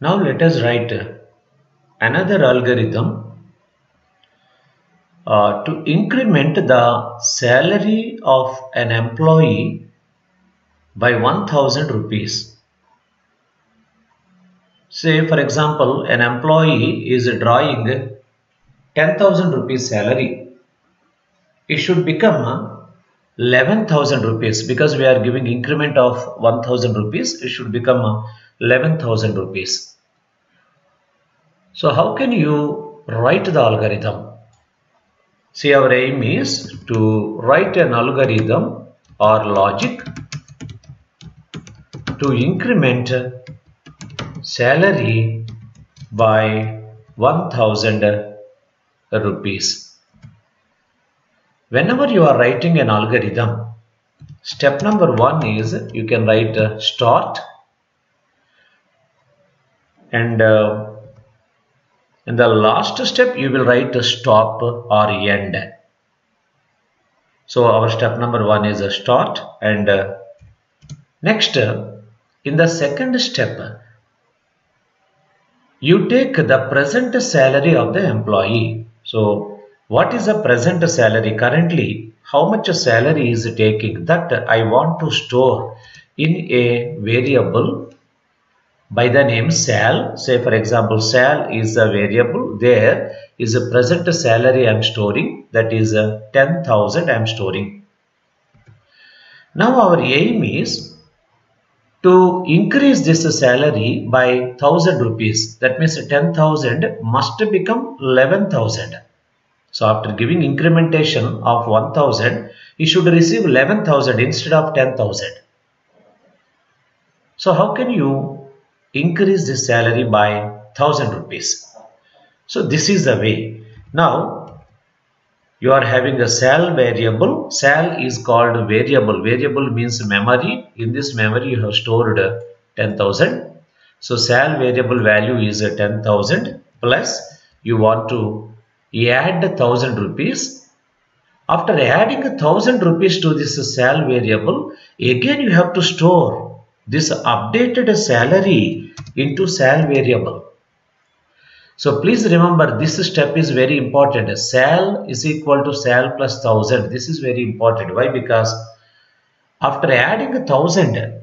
Now let us write another algorithm uh, to increment the salary of an employee by 1000 rupees. Say for example an employee is drawing 10,000 rupees salary. It should become 11,000 rupees because we are giving increment of 1000 rupees. It should become 11,000 rupees. So how can you write the algorithm? See our aim is to write an algorithm or logic to increment salary by 1000 rupees. Whenever you are writing an algorithm, step number one is you can write start and uh, in the last step you will write stop or end. So our step number one is a start and uh, next in the second step you take the present salary of the employee. So what is the present salary currently? How much salary is taking that I want to store in a variable by the name sal. Say for example sal is a variable. There is a present salary I am storing that is uh, a 10,000 I am storing. Now our aim is to increase this salary by 1000 rupees that means 10,000 must become 11,000 so after giving incrementation of 1000 he should receive 11,000 instead of 10,000 so how can you increase the salary by 1000 rupees so this is the way now you are having a sal variable. sal is called variable. Variable means memory. In this memory you have stored 10,000. So sal variable value is 10,000 plus you want to add 1000 rupees. After adding 1000 rupees to this sal variable, again you have to store this updated salary into sal variable. So please remember this step is very important. Sal is equal to sal plus 1000. This is very important. Why? Because after adding a 1000,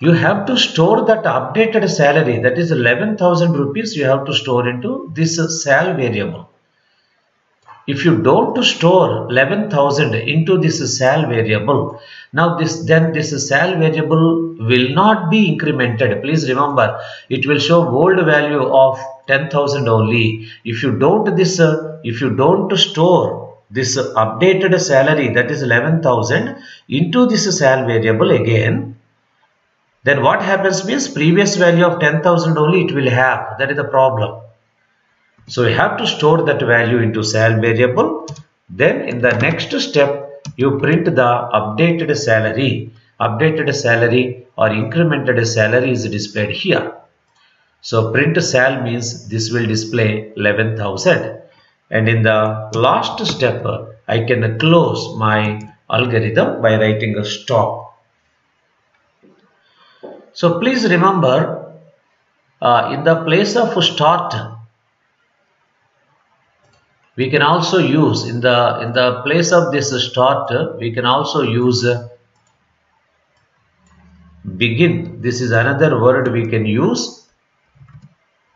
you have to store that updated salary that is 11,000 rupees you have to store into this sal variable. If you don't store 11,000 into this sal variable, now this then this sal variable will not be incremented. Please remember it will show old value of 10,000 only. If you don't this, uh, if you don't store this updated salary that is 11,000 into this sal variable again, then what happens means previous value of 10,000 only it will have. That is the problem. So we have to store that value into sal variable. Then in the next step, you print the updated salary. Updated salary or incremented salary is displayed here. So print sal means this will display 11,000 and in the last step I can close my algorithm by writing a stop. So please remember uh, in the place of start we can also use in the in the place of this start we can also use begin this is another word we can use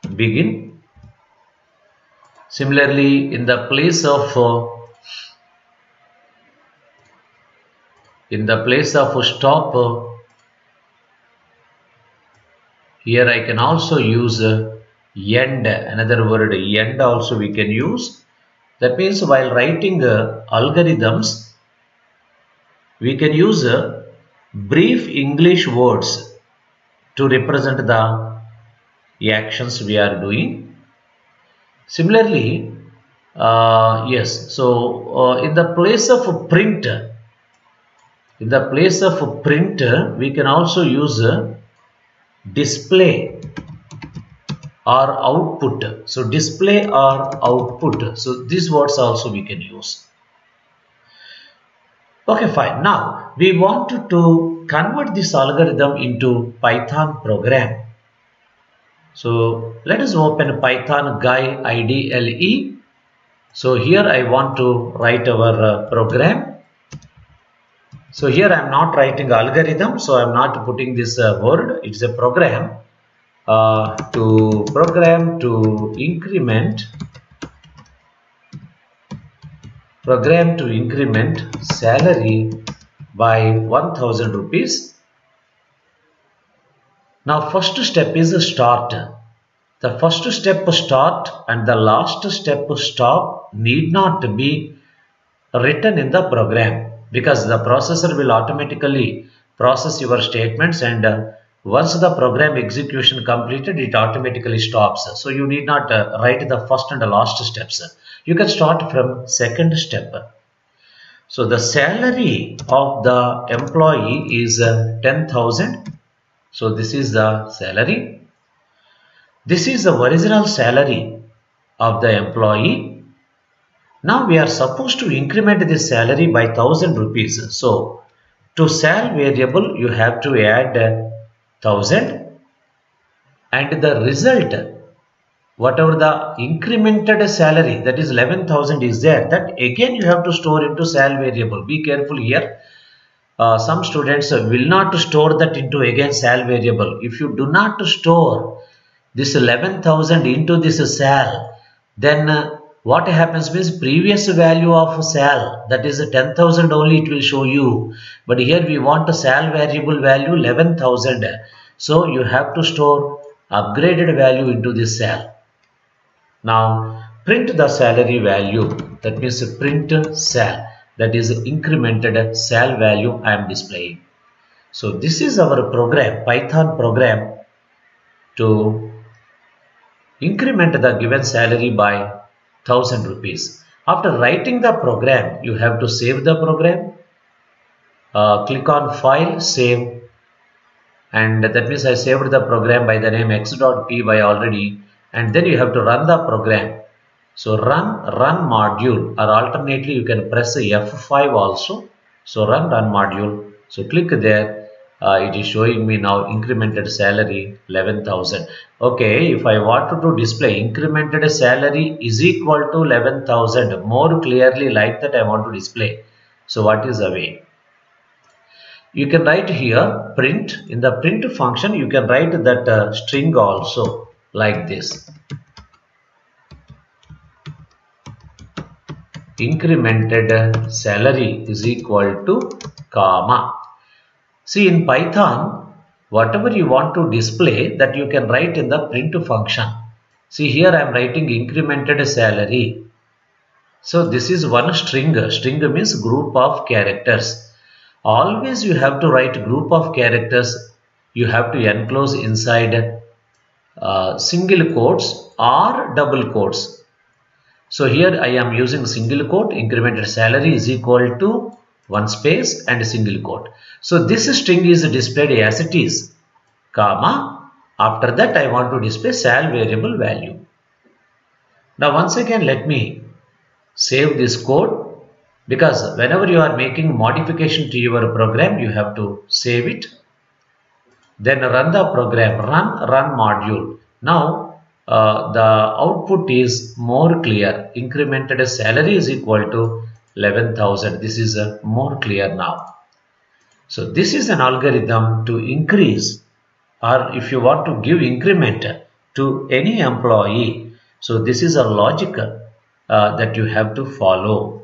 begin. Similarly, in the place of uh, in the place of stop, uh, here I can also use uh, end. Another word end also we can use. That means while writing uh, algorithms, we can use uh, brief English words to represent the actions we are doing. Similarly, uh, yes, so uh, in the place of a print, in the place of a print, we can also use a display or output. So display or output. So these words also we can use. Okay, fine. Now we want to convert this algorithm into Python program. So let us open Python guy IDLE. So here I want to write our uh, program. So here I am not writing algorithm. So I am not putting this uh, word. It's a program uh, to program to increment program to increment salary by 1000 rupees now first step is start. The first step start and the last step stop need not be written in the program because the processor will automatically process your statements and uh, once the program execution completed it automatically stops so you need not uh, write the first and the last steps you can start from second step so the salary of the employee is uh, 10000 so this is the salary. This is the original salary of the employee. Now we are supposed to increment this salary by 1000 rupees. So to sal variable you have to add 1000 and the result whatever the incremented salary that is 11000 is there that again you have to store into sal variable. Be careful here uh, some students will not store that into again sal variable. If you do not store this 11,000 into this sal, then uh, what happens means previous value of sal that is 10,000 only it will show you. But here we want a sal variable value 11,000. So you have to store upgraded value into this sal. Now print the salary value that means print sal that is incremented sal value I am displaying. So this is our program, Python program to increment the given salary by 1000 rupees. After writing the program, you have to save the program. Uh, click on file, save and that means I saved the program by the name x.py already and then you have to run the program so run run module or alternately you can press F5 also. So run run module. So click there. Uh, it is showing me now incremented salary 11,000. Okay, if I wanted to display incremented salary is equal to 11,000 more clearly like that I want to display. So what is the way? You can write here print in the print function you can write that uh, string also like this incremented salary is equal to comma. See in Python, whatever you want to display that you can write in the print function. See here I am writing incremented salary. So this is one string. String means group of characters. Always you have to write group of characters. You have to enclose inside uh, single quotes or double quotes so here I am using single quote incremented salary is equal to one space and a single quote. So this string is displayed as it is comma after that I want to display sal variable value. Now once again let me save this code because whenever you are making modification to your program you have to save it then run the program run run module now uh, the output is more clear. Incremented salary is equal to 11,000. This is uh, more clear now. So this is an algorithm to increase or if you want to give increment to any employee. So this is a logic uh, that you have to follow.